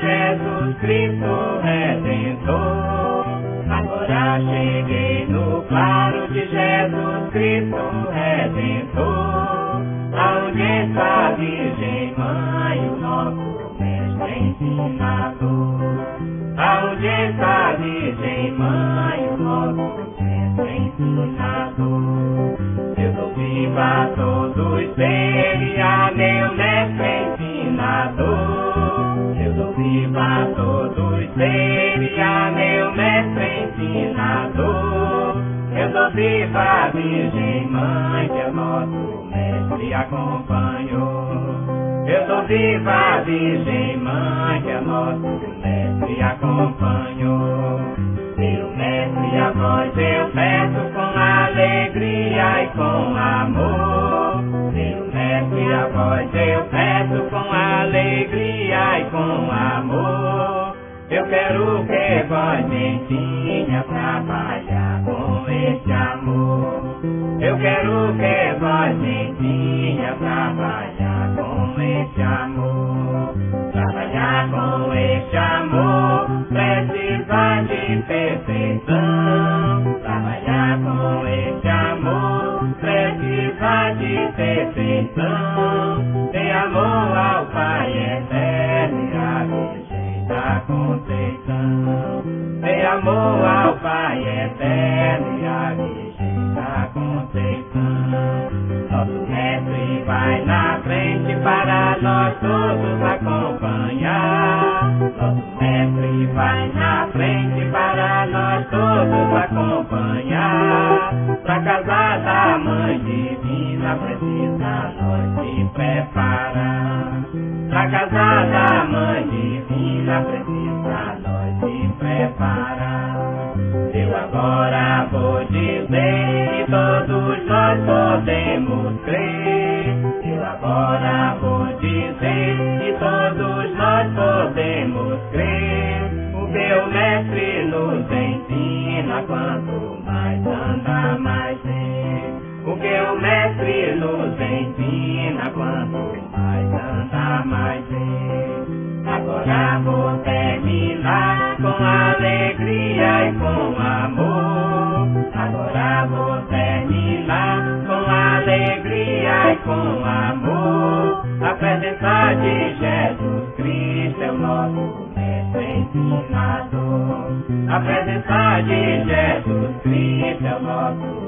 Jesus Cristo Redentor. Agora cheguei no claro de Jesus Cristo Redentor. Aonde está a Virgem Mãe, o nosso mestre ensinador. Aonde está a Virgem Mãe, o nosso mestre ensinador. Eu dou viva todos ele, viva todos ele, a meu mestre ensinador. Eu dou viva Virgem Mãe, que é nosso mestre acompanhou. Eu dou viva Virgem Mãe, que é nosso mestre acompanhou. Quero que vós me ensine a trabalhar com este amor. Eu quero que vós me ensine a trabalhar com este amor. Trabalhar com este amor precisa de perfeição. Trabalhar com este amor precisa de perfeição. Tem amor ao Pai eterno e à Virgem da Conceição. Amor ao Pai eterno e à Virgem da Conceição. Nosso mestre vai na frente para nós todos acompanhar. Nosso mestre vai na frente para nós todos acompanhar. Pra casa da Mãe Divina precisa nós se preparar. Pra casa da Mãe Divina precisa agora vou dizer que todos nós podemos crer. Eu agora vou dizer que todos nós podemos crer. O meu mestre nos ensina quanto mais anda mais vê. O o mestre nos ensina quanto mais anda mais vê. Agora vou terminar com alegria com amor. Agora vou terminar com alegria e com amor. A presença de Jesus Cristo é o nosso mestre ensinador. A presença de Jesus Cristo é o nosso